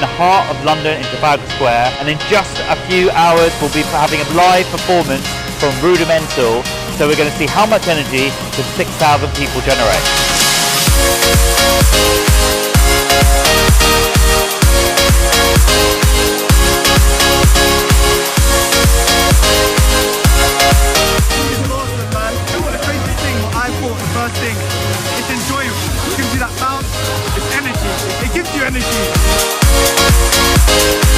in the heart of London in Trafalgar Square and in just a few hours we'll be having a live performance from Rudimental so we're going to see how much energy the 6,000 people generate. Thing. It's enjoyable. It gives you that bounce. It's energy. It gives you energy. Thank